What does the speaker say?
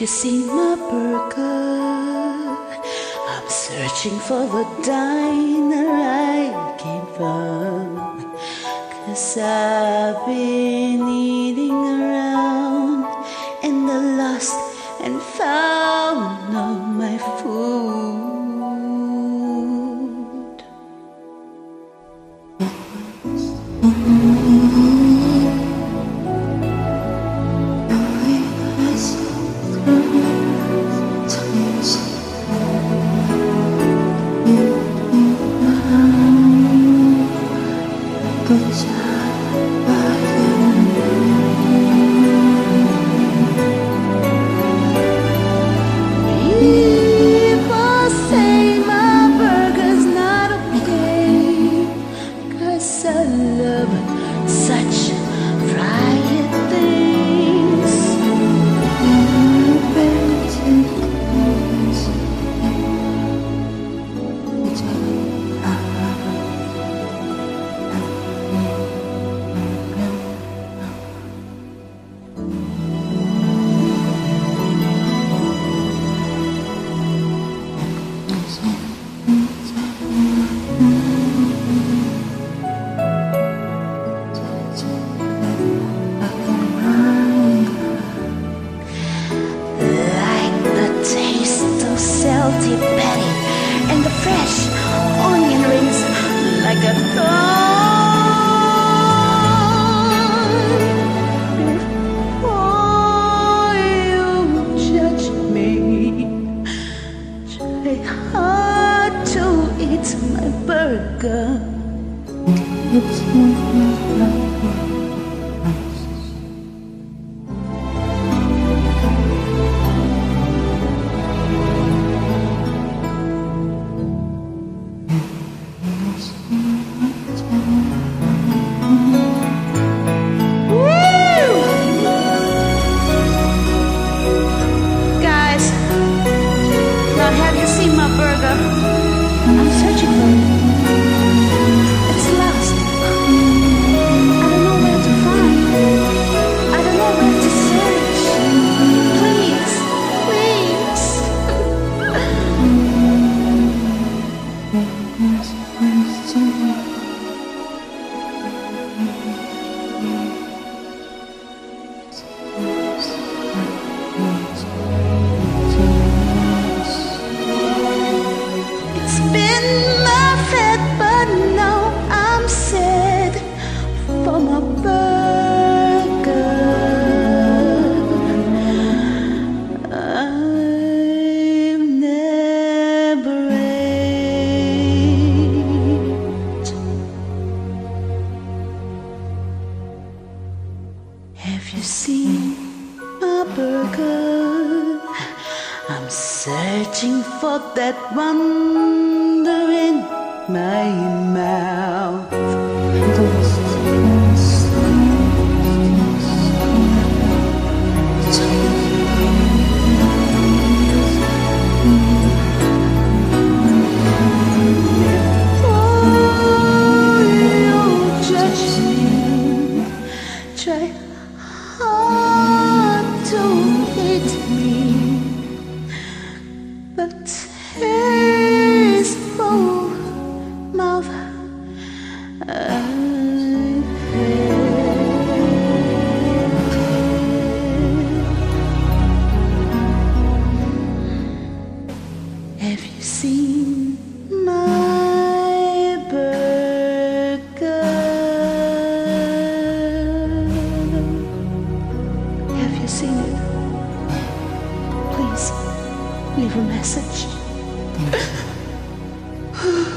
You seen my burger? I'm searching for the diner I came from. Cause I've been eating around and the lost and found all my food. Patty And the fresh onion rings Like a thorn. Before you judge me? Try hard to eat my burger you seen my burger? I'm searching for that wonder in my mouth. message. Thank you.